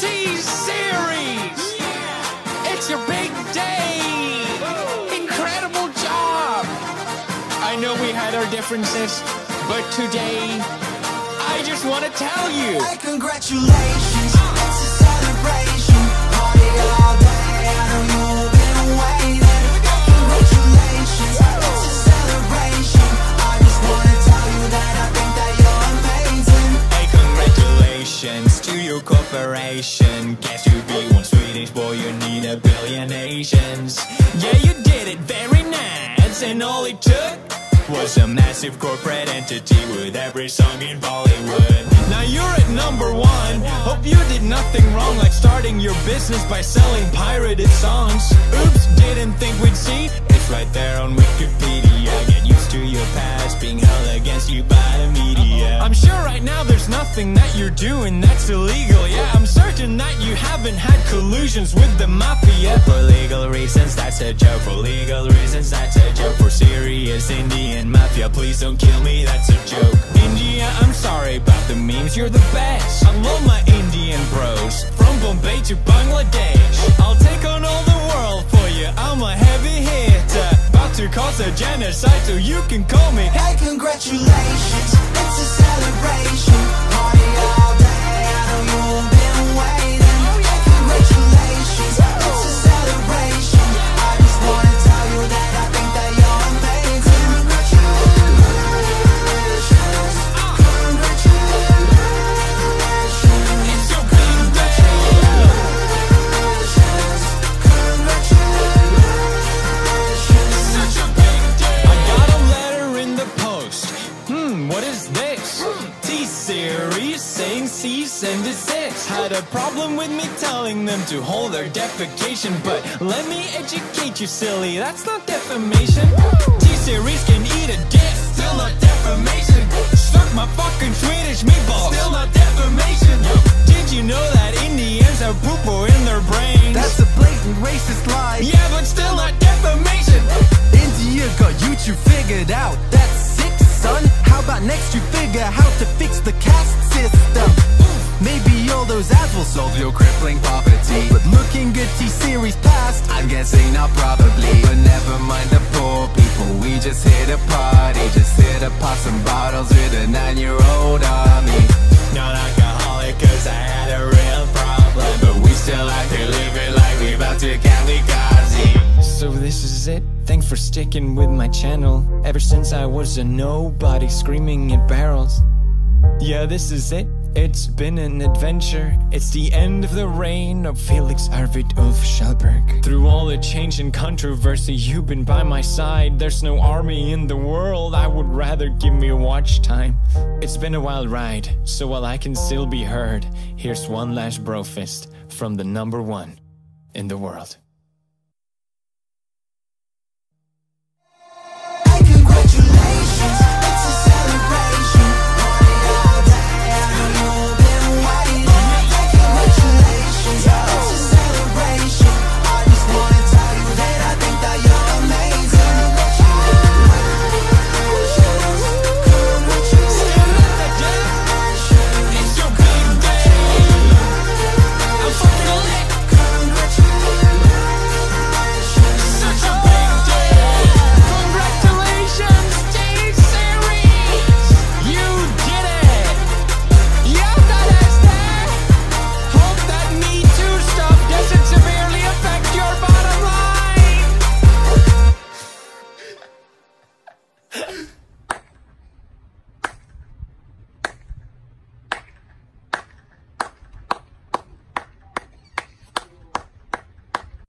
T-Series! Yeah. It's your big day! Incredible job! I know we had our differences, but today, I just want to tell you. Hey, congratulations, Guess you'd be one Swedish boy, you need a billion Asians. Yeah, you did it very nice, and all it took was a massive corporate entity with every song in Bollywood. Now you're at number one. Hope you did nothing wrong, like starting your business by selling pirated songs. Oops, didn't think we'd see. It's right there on Wikipedia. Nothing that you're doing that's illegal. Yeah, I'm certain that you haven't had collusions with the mafia. For legal reasons, that's a joke. For legal reasons, that's a joke. For serious Indian mafia, please don't kill me, that's a joke. India, I'm sorry about the memes, you're the best. I love my Indian bros. From Bombay to Bangladesh. I'll take on all the world for you, I'm a heavy hitter. About to cause a genocide, so you can call me. Hey, congratulations, it's a celebration. Party and six Had a problem with me telling them to hold their defecation, but let me educate you, silly. That's not defamation. T-Series can eat a dick, still not defamation. Suck my fucking Swedish meatballs, still not defamation. Did you know that Indians have poo-poo in their brains? That's a blatant racist lie. yeah, but still not defamation. India got YouTube figured out. That's sick, son. How about next you figure how to fix the caste system? Maybe all those ads will solve your crippling poverty. But looking good T-Series past, I'm guessing not probably. But never mind the poor people, we just hit a party. Just hit a pop some bottles with a nine-year-old army. Not alcoholic cause I had a real problem But we still like to there it like we about to kamikaze So this is it? Thanks for sticking with my channel Ever since I was a nobody screaming at barrels Yeah, this is it It's been an adventure. It's the end of the reign of Felix Arvid Ulf Kjellberg Through all the change and controversy You've been by my side. There's no army in the world. I would rather give me a watch time. It's been a wild ride So while I can still be heard Here's one last brofist From the number one in the world